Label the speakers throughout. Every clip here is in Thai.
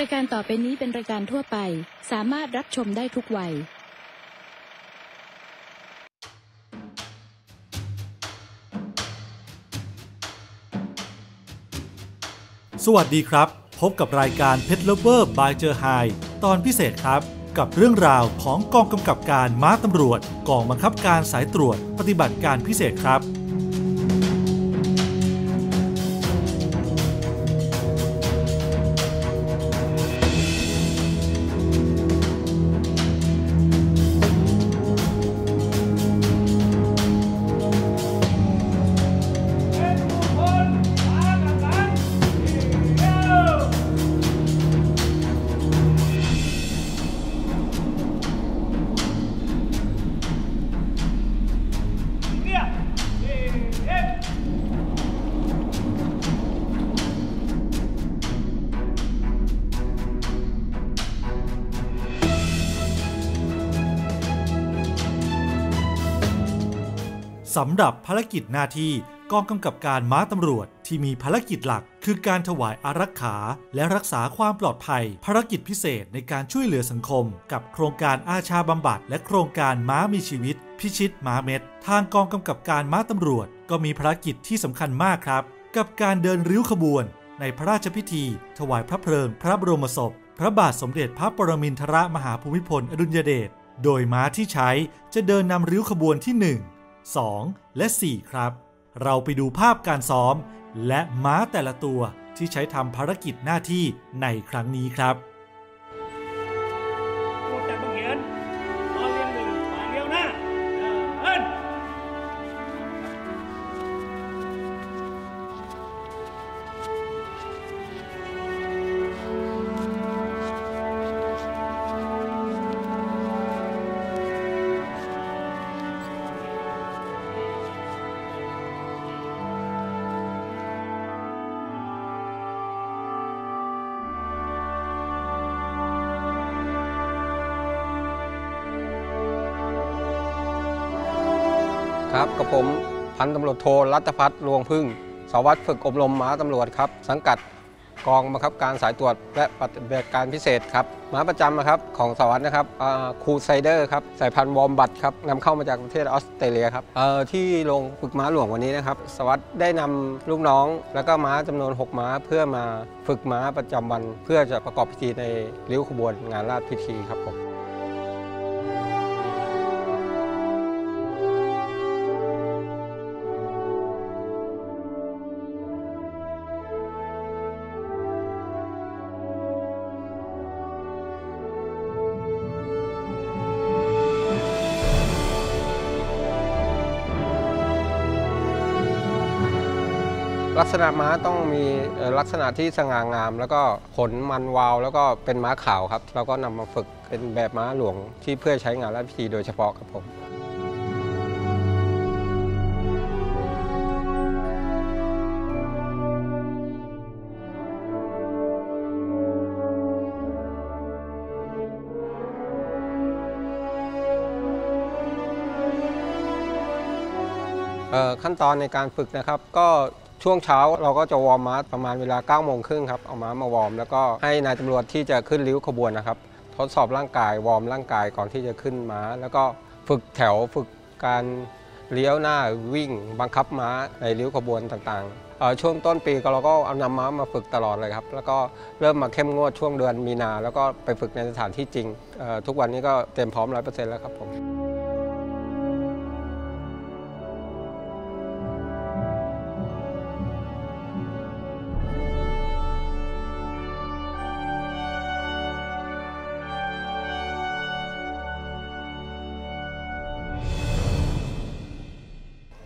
Speaker 1: รายการต่อไปนี้เป็นรายการทั่วไป สามารถรับชมได้ทุกวัย
Speaker 2: สวัสดีครับ พบกับรายการเพ t เลเวอร์บายเจอไฮตอนพิเศษครับ กับเรื่องราวของกองกำกับการม้าตำรวจ กองบังคับการสายตรวจปฏิบัติการพิเศษครับ สำหรับภารกิจหน้าที่กองกำกับการม้าตำรวจที่มีภารกิจหลัก คือการถวายอารักขาและรักษาความปลอดภัย ภารกิจพิเศษในการช่วยเหลือสังคม กับโครงการอาชาบำบัดและโครงการม้ามีชีวิต พิชิตม้าเม็ด ทางกองกำกับการม้าตำรวจ ก็มีภารกิจที่สำคัญมากครับ กับการเดินริ้วขบวน ในพระราชพิธี ถวายพระเพลิง พระบรมศพ พระบาทสมเด็จพระปรมินทรมหาภูมิพลอดุลยเดชโดยม้าที่ใช้จะเดินนำริ้วขบวนที่ 1 2 และ 4 ครับ เราไปดูภาพการซ้อม และม้าแต่ละตัวที่ใช้ทำภารกิจหน้าที่ในครั้งนี้ครับ
Speaker 3: กับ
Speaker 4: ผมพันตำรวจโทรัตพัฒน์ลวงพึ่งสารวัสดิ์ฝึกอบรมม้าตำรวจครับ สังกัดกองบังคับการสายตรวจและปฏิบัติการพิเศษครับม้าประจำนะครับของสารวัสดิ์นะครับคูไซเดอร์ครับสายพันธุ์วอมบัตครับนำเข้ามาจากประเทศออสเตรเลียครับที่โรงฝึกม้าหลวงวันนี้นะครับสารวัสดิ์ได้นำลูกน้อง แล้วก็ม้าจำนวน 6 ม้าเพื่อมาฝึกม้าประจำวัน เพื่อจะประกอบพิธีในริ้วขบวนงานราชพิธีครับผม กษณะม้าต้องมีลักษณะที่สง่างาม แล้วก็ขนมันวาว แล้วก็เป็นม้าขาวครับ เราก็นำมาฝึกเป็นแบบม้าหลวงที่เพื่อใช้งานราชพิธีโดยเฉพาะครับผมขั้นตอนในการฝึกนะครับก็ ช่วงเช้าเราก็จะวอร์มม้าประมาณเวลา9โมงครึ่งครับเอาม้ามาวอร์มแล้วก็ให้นายตำรวจที่จะขึ้นริ้วขบวนนะครับทดสอบร่างกายวอร์มร่างกายก่อนที่จะขึ้นม้า แล้วก็ฝึกแถวฝึกการเลี้ยวหน้าวิ่งบังคับม้าในริ้วขบวนต่างๆ ช่วงต้นปีก็เราก็เอานำม้ามาฝึกตลอดเลยครับ แล้วก็เริ่มมาเข้มงวดช่วงเดือนมีนา แล้วก็ไปฝึกในสถานที่จริง ทุกวันนี้ก็เตรียมพร้อมร้อยเปอร์เซ็นต์แล้วครับผม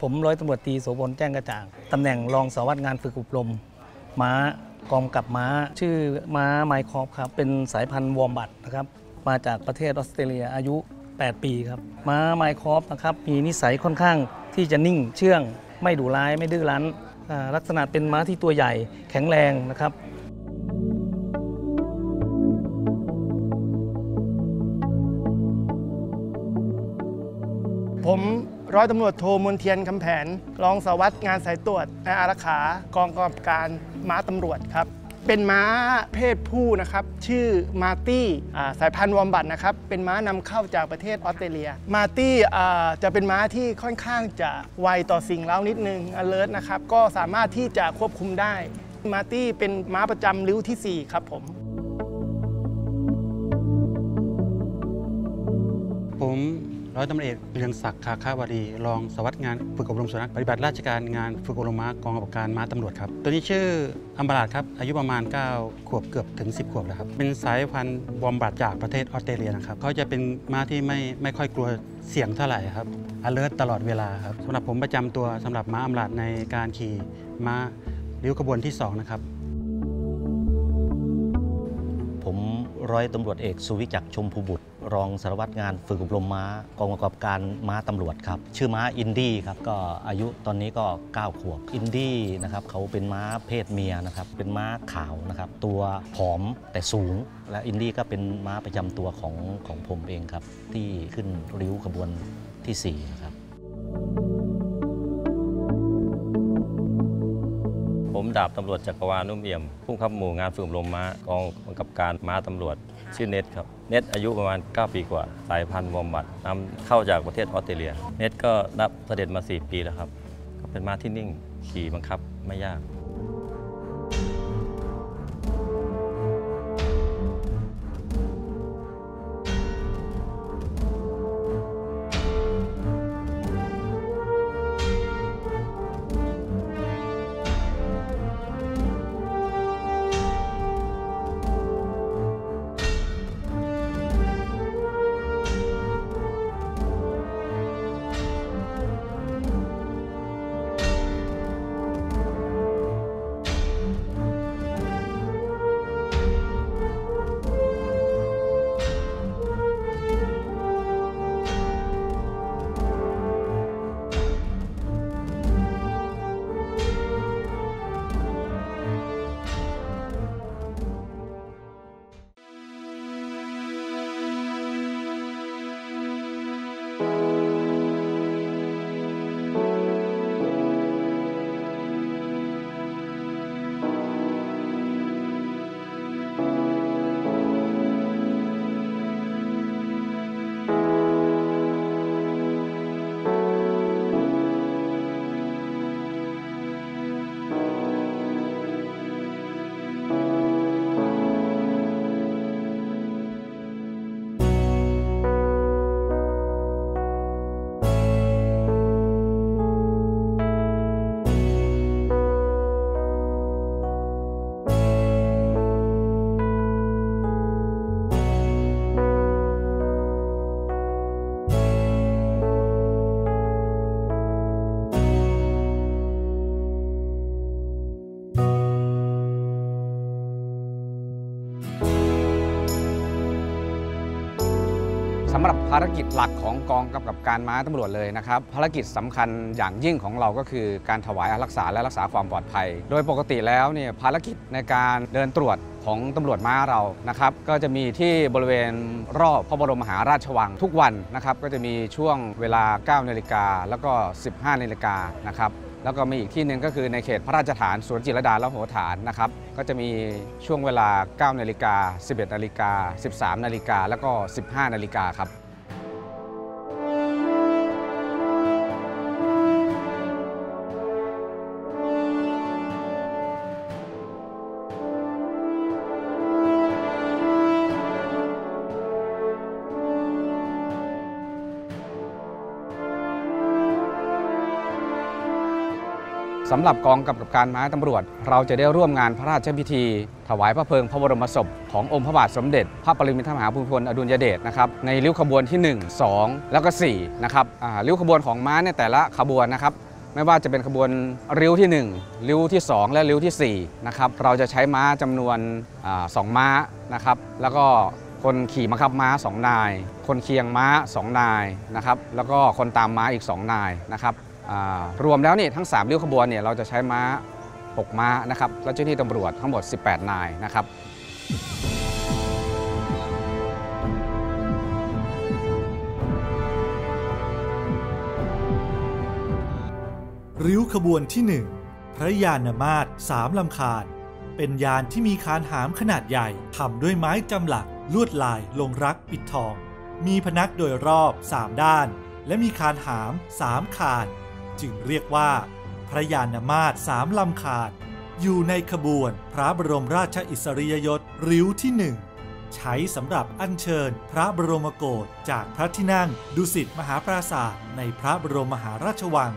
Speaker 5: ผมร้อยตำรวจตรีโสพลแจ้งกระจ่างตำแหน่งรองสารวัตรงานฝึกอบรม ม้ากองกับม้า ชื่อม้าไมคอฟครับ เป็นสายพันธุ์วอมบัตนะครับ มาจากประเทศออสเตรเลียอายุ 8 ปีครับ ม้าไมคอฟนะครับ มีนิสัยค่อนข้างที่จะนิ่งเชื่อง ไม่ดุร้ายไม่ดื้อรั้น ลักษณะเป็นม้าที่ตัวใหญ่แข็งแรงนะครับ
Speaker 6: ผมร้อยตำรวจโทมนเทียนคำแผน รองสารวัตรงานสายตรวจและอารักขากองกำกับการม้าตำรวจครับ เป็นม้าเพศผู้นะครับ ชื่อมาร์ตี้สายพันธุ์ warmblood นะครับ เป็นม้านำเข้าจากประเทศออสเตรเลีย มาร์ตี้จะเป็นม้าที่ค่อนข้างจะไวต่อสิ่งเร้านิดนึง alert นะครับ ก็สามารถที่จะควบคุมได้ มาร์ตี้เป็นม้าประจำริ้วทีสี่4 ครับผม
Speaker 7: ผม ร้อยตำรวจเอกเรืองศักดิ์คาคาวดี รองสวัสดิ์งานฝึกอบรมสุนัขปฏิบัติราชการงานฝึกอบรมม้ากองกำกับการม้าตำรวจครับ ตัวนี้ชื่ออัมบาราดครับ อายุประมาณ 9 ขวบเกือบถึง 10 ขวบแล้วครับ เป็นสายพันธุ์วอมบัตจากประเทศออสเตรเลียนะครับเขาจะเป็นม้าที่ไม่ไม่ค่อยกลัวเสียงเท่าไหร่ครับ alert ตลอดเวลาครับสำหรับผมประจำตัวสำหรับม้าอัมบาราดในการขี่ม้าริ้วขบวนที่สองนะครับ
Speaker 8: ร้อยตำรวจเอกสุวิจักชมพูบุตร รองสารวัตรงานฝึกอบรมม้ากองกำกับการม้าตำรวจครับ ชื่อม้าอินดี้ครับก็อายุตอนนี้ก็ 9 ขวบอินดี้นะครับเขาเป็นม้าเพศเมียนะครับเป็นม้าขาวนะครับตัวผอมแต่สูง และอินดี้ก็เป็นม้าประจำตัวของของผมเองครับที่ขึ้นริ้วขบวนทีสี่4นะครับ
Speaker 9: ผมดาบตำรวจจักรวาลนุ่มเอี่ยม ผู้ขับหมู่งานฝึกอบรมม้ากองกำกับการม้าตำรวจ ชื่อเน็ตครับ เน็ตอายุประมาณ 9 ปีกว่า สายพันธุ์วอมบัตนำเข้าจากประเทศออสเตรเลีย เน็ตก็นับเสด็จมา 4 ปีแล้วครับ ก็เป็นม้าที่นิ่ง ขี่บังคับไม่ยาก
Speaker 10: ภารกิจหลักของกองกำกับการม้าตำรวจเลยนะครับ ภารกิจสำคัญอย่างยิ่งของเราก็คือการถวายอารักษาและรักษาความปลอดภัย โดยปกติแล้วเนี่ยภารกิจในการเดินตรวจของตำรวจม้าเรานะครับก็จะมีที่บริเวณรอบพระบรมมหาราชวังทุกวันนะครับก็จะมีช่วงเวลา 9 นาฬิกาแล้วก็ 15 นาฬิกานะครับแล้วก็มีอีกที่หนึ่งก็คือในเขตพระราชฐานสวนจิรดาและโหฐานนะครับก็จะมีช่วงเวลา 9 นาฬิกา 11 นาฬิกา 13 นาฬิกาแล้วก็ 15 นาฬิกาครับ สำหรับกองกำกับการม้าตำรวจ เราจะได้ร่วมงานพระราชพิธี ถวายพระเพลิงพระบรมศพขององค์พระบาทสมเด็จ พระปรมินทรมหาภูมิพลอดุลยเดชนะครับในริ้วขบวนที่ 1 2 แล้วก็4นะครับริ้วขบวนของม้าในแต่ละขบวนนะครับไม่ว่าจะเป็นขบวนริ้วที่ 1 ริ้วที่ 2 และริ้วที่4นะครับเราจะใช้ม้าจำนวนอสองม้านะครับแล้วก็คนขี่บังคับม้า 2 นาย คนเคียงม้า 2 นายนะครับแล้วก็คนตามม้าอีก 2 นายนะครับ รวมแล้วนี่ทั้ง3ริ้วขบวนเนี่ยเราจะใช้ม้า 6 ม้านะครับและเจ้าหน้าที่ตำรวจทั้งหมด 18 นายนะครับ
Speaker 2: ริ้วขบวนที่ 1 พระยานมาศสามลำคาญ เป็นยานที่มีคานหามขนาดใหญ่ทำด้วยไม้จำหลัก ลวดลายลงรักปิดทอง มีพนักโดยรอบ 3 ด้าน และมีคานหาม 3 คาน จึงเรียกว่า พระยานมาศสามลำคาญ อยู่ในขบวนพระบรมราชอิสริยยศริ้วที่หนึ่งใช้สำหรับอัญเชิญพระบรมโกศจากพระที่นั่งดุสิตมหาปราสาทในพระบรมมหาราชวัง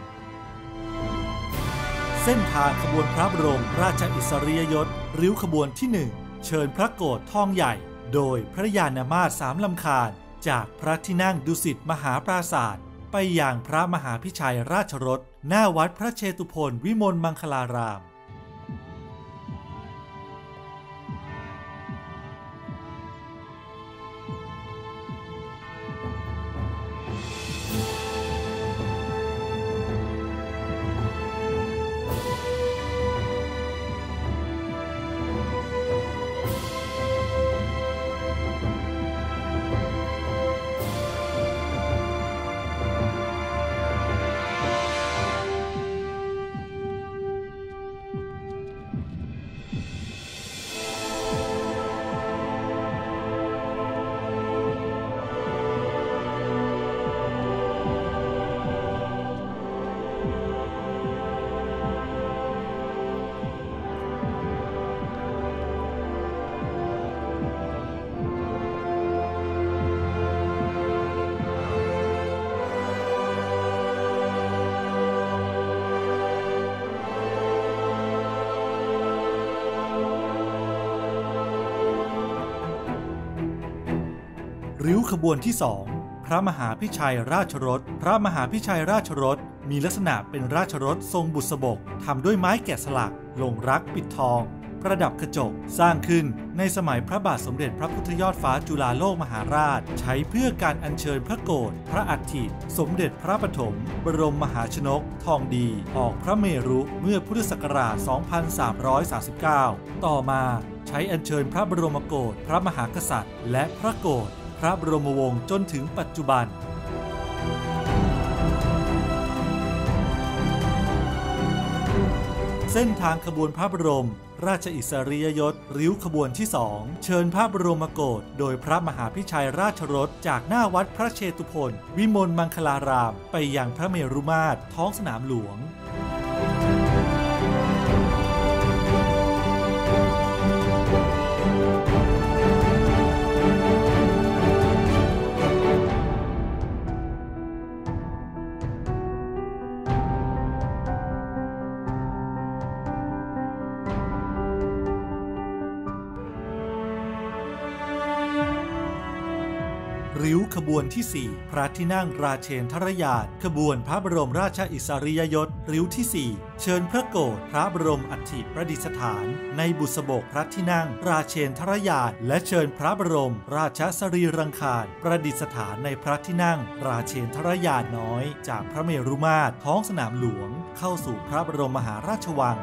Speaker 2: เส้นทางขบวนพระบรมราชอิสริยยศริ้วขบวนที่หนึ่งเชิญพระโกศทองใหญ่ โดยพระยานามาศสามลำคาญจากพระที่นั่งดุสิตมหาปราสาท ไปอย่างพระมหาพิชัยราชรถหน้าวัดพระเชตุพนวิมลมังคลาราม บวนที่สองพระมหาพิชัยราชรถ พระมหาพิชัยราชรถ มีลักษณะเป็นราชรถทรงบุษบกทำด้วยไม้แกะสลักลงรักปิดทอง ประดับกระจกสร้างขึ้นในสมัยพระบาทสมเด็จพระพุทธยอดฟ้าจุฬาโลกมหาราช ใช้เพื่อการอัญเชิญพระโกรธพระอัฐิสมเด็จพระปฐมบรมมหาชนก ทองดี ออกพระเมรุเมื่อพุทธศักราช 2339 ต่อมาใช้อัญเชิญพระบรมโกศพระมหากษัตริย์ และพระโกศ ระบรมวงศ์จนถึงปัจจุบัน เส้นทางขบวนพระบรม ราชอิสริยยศ ริ้วขบวนที่สองเชิญพระบรมโกศโดยพระมหาพิชัยราชรถจากหน้าวัดพระเชตุพนวิมลมังคลาราม ไปยังพระเมรุมาตรท้องสนามหลวง ที่ 4 พระที่นั่งราเชนทรยานขบวนพระบรมราชอิสริยยศริ้วที่ 4 เชิญพระโกรธพระบรมอัฐิประดิษฐาน ในบุษบกพระที่นั่งราเชนทรยานและเชิญพระบรม ราชสรีรังคารประดิษฐานในพระที่นั่ง ราเชนทรยานน้อย จากพระเมรุมาตรท้องสนามหลวง เข้าสู่พระบรมมหาราชวัง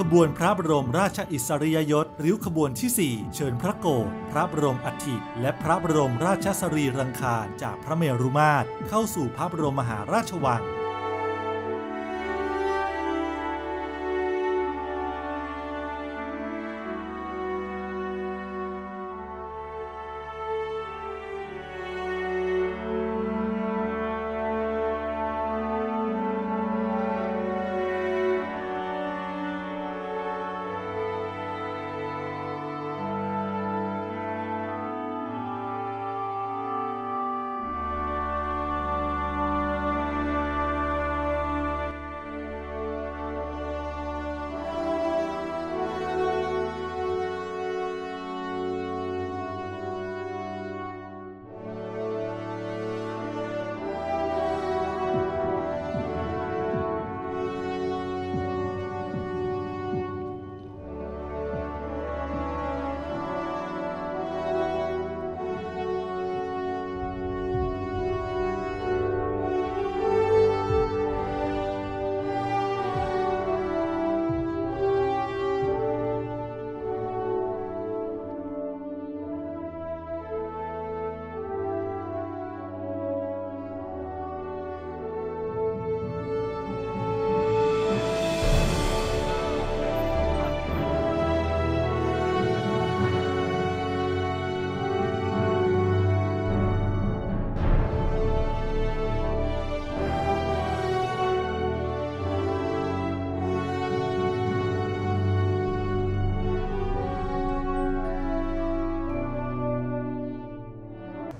Speaker 2: ขบวนพระบรมราชอิสริยยศริ้วขบวนที่ 4 เชิญพระโกรธพระบรมอัฐิและพระบรมราชสรีรังคารจากพระเมรุมาตรเข้าสู่พระบรมมหาราชวัง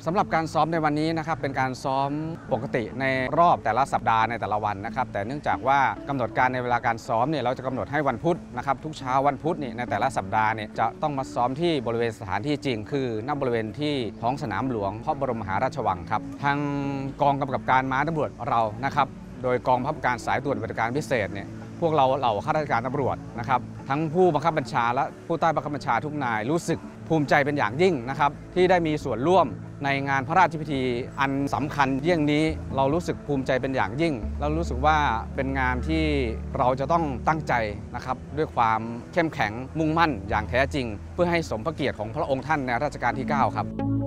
Speaker 10: สำหรับการซ้อมในวันนี้นะครับเป็นการซ้อมปกติในรอบแต่ละสัปดาห์ในแต่ละวันนะครับแต่เนื่องจากว่ากำหนดการในเวลาการซ้อมเนี่ยเราจะกำหนดให้วันพุธนะครับทุกเช้าวันพุธนี่ในแต่ละสัปดาห์เนี่ยจะต้องมาซ้อมที่บริเวณสถานที่จริง คือณบริเวณที่ท้องสนามหลวงพระบรมมหาราชวังครับทางกองกำกับการม้าตำรวจเรานะครับโดยกองบังคับการสายตรวจปฏิบัติการพิเศษเนี่ย พวกเราเหล่าข้าราชการตำรวจนะครับทั้งผู้บังคับบัญชาและผู้ใต้บังคับบัญชาทุกนายรู้สึกภูมิใจเป็นอย่างยิ่งนะครับที่ได้มีส่วนร่วมในงานพระราชพิธีอันสำคัญเยี่ยงนี้เรารู้สึกภูมิใจเป็นอย่างยิ่ง เรารู้สึกว่าเป็นงานที่เราจะต้องตั้งใจนะครับด้วยความเข้มแข็งมุ่งมั่นอย่างแท้จริง เพื่อให้สมพระเกียรติของพระองค์ท่านในรัชกาลที่ 9 ครับ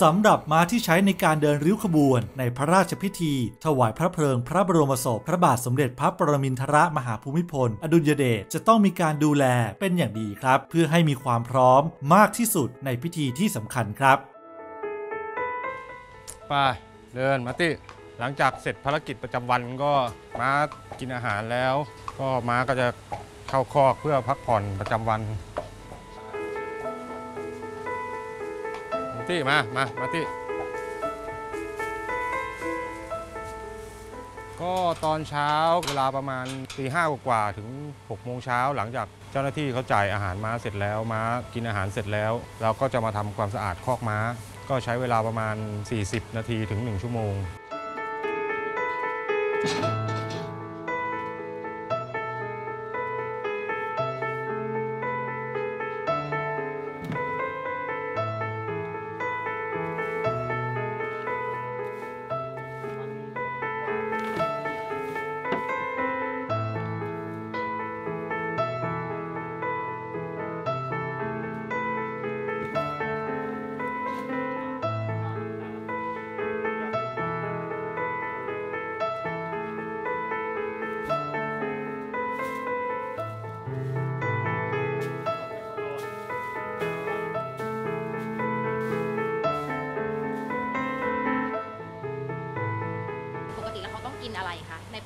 Speaker 2: สำหรับม้าที่ใช้ในการเดินริ้วขบวน ในพระราชพิธี ถวายพระเพลิงพระบรมศพพระบาทสมเด็จพระปรมินทรมหาภูมิพล อดุลยเดชจะต้องมีการดูแลเป็นอย่างดีครับ เพื่อให้มีความพร้อมมากที่สุดในพิธีที่สำคัญครับ
Speaker 11: ไปเดินมาติหลังจากเสร็จภารกิจประจำวันก็ม้ากินอาหารแล้ว ก็ม้าก็จะเข้าคอกเพื่อพักผ่อนประจำวัน ติมา มา มาติก็ตอนเช้าเวลาประมาณตีห้ากว่าถึง6โมงเช้าหลังจากเจ้าหน้าที่เขาจ่ายอาหารม้าเสร็จแล้วม้ากินอาหารเสร็จแล้ว เราก็จะมาทำความสะอาดคอกม้า ก็ใช้เวลาประมาณ 40 นาทีถึง 1 ชั่วโมง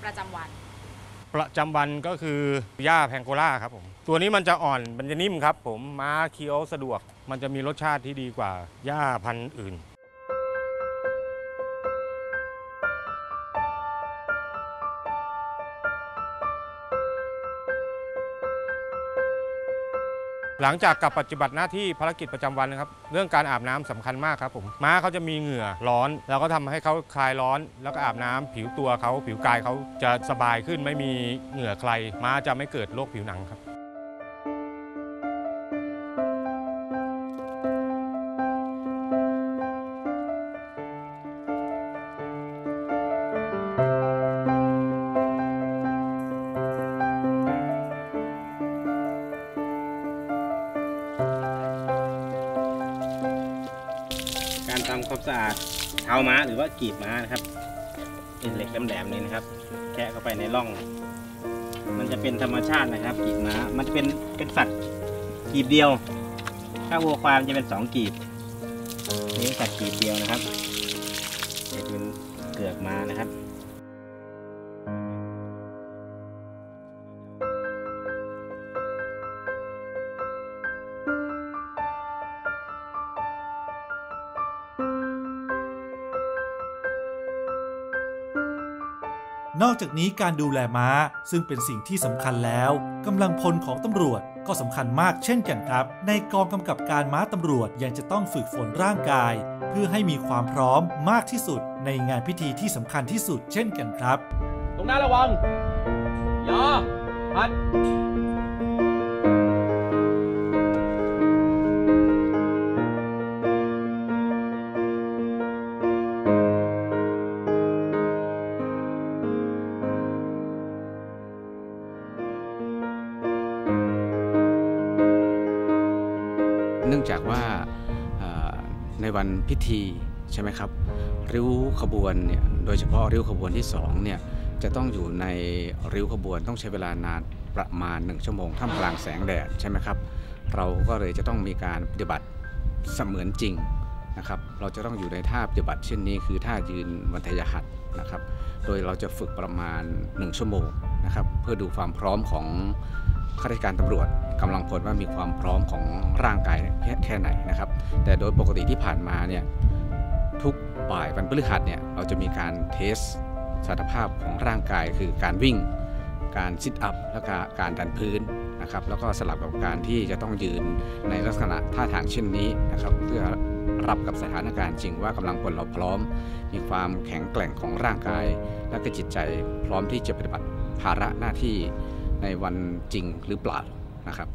Speaker 12: ประจำวัน
Speaker 11: ประจำวันก็คือหญ้าแพงโกล่าครับผม ตัวนี้มันจะอ่อนมันจะนิ่มครับผมม้าเคี้ยวสะดวก มันจะมีรสชาติที่ดีกว่าหญ้าพันธุ์อื่น หลังจากกลับปฏิบัติหน้าที่ภารกิจประจำวันนะครับ เรื่องการอาบน้ำสำคัญมากครับผมม้าเขาจะมีเหงื่อร้อน แล้วก็ทำให้เขาคลายร้อน แล้วก็อาบน้ำผิวตัวเขาผิวกายเขาจะสบายขึ้นไม่มีเหงื่อใครม้าจะไม่เกิดโรคผิวหนังครับ
Speaker 13: กีบม้านะครับ เป็นเหล็กแหลมๆนี่นะครับ แคะเข้าไปในร่อง มันจะเป็นธรรมชาตินะครับ กีบม้า มันเป็นเป็นสัตว์กีบเดียว ถ้าวัวควายมันจะเป็นสองกีบนี่สัตว์กีบเดียวนะครับจะเป็นเกือกม้านะครับ
Speaker 2: อกจากนี้การดูแลม้า ซึ่งเป็นสิ่งที่สำคัญแล้วกำลังพลของตำรวจก็สำคัญมากเช่นกันครับ ในกองกำกับการม้าตำรวจยังจะต้องฝึกฝนร่างกาย เพื่อให้มีความพร้อมมากที่สุด ในงานพิธีที่สำคัญที่สุดเช่นกันครับ
Speaker 3: ตรงหน้าระวัง
Speaker 14: ยอหัด วันพิธีใช่ไหมครับ ริ้วขบวนเนี่ยโดยเฉพาะริ้วขบวนที่2เนี่ยจะต้องอยู่ในริ้วขบวนต้องใช้เวลานานประมาณ 1 ชั่วโมงท่ามกลางแสงแดดใช่ไหมครับ เราก็เลยจะต้องมีการปฏิบัติเสมือนจริงนะครับ เราจะต้องอยู่ในท่าปฏิบัติเช่นนี้คือท่ายืนวันทยหัตนะครับ โดยเราจะฝึกประมาณ 1 ชั่วโมงนะครับ เพื่อดูความพร้อมของข้าราชการตำรวจ กำลังพลว่ามีความพร้อมของร่างกายแค่ไหนนะครับ แต่โดยปกติที่ผ่านมาเนี่ยทุกบ่ายวันพฤหัสเนี่ยเราจะมีการเทสสมรรถภาพของร่างกายคือการวิ่ง การซิทอัพและก็การดันพื้นนะครับ แล้วก็สลับกับการที่จะต้องยืนในลักษณะท่าทางเช่นนี้นะครับ เพื่อรับกับสถานการณ์จริงว่ากำลังพลเราพร้อม มีความแข็งแกร่งของร่างกาย และก็จิตใจพร้อมที่จะปฏิบัติภาระหน้าที่ในวันจริงหรือเปล่า นะครับ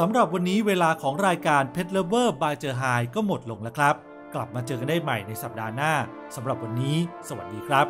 Speaker 2: สำหรับวันนี้เวลาของรายการ Pet Lover by เจอไฮก็หมดลงแล้วครับ กลับมาเจอกันได้ใหม่ในสัปดาห์หน้าสำหรับวันนี้ สวัสดีครับ